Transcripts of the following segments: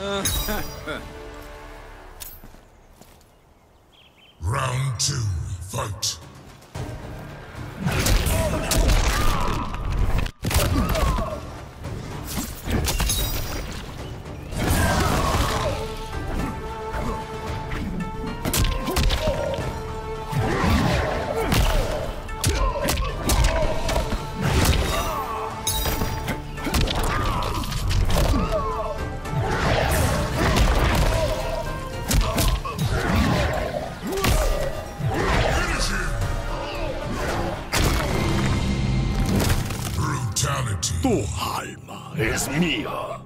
Round two, fight. Tu alma es mía.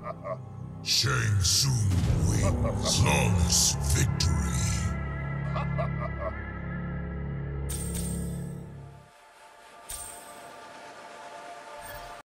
Shang Tsung wins. Flawless victory.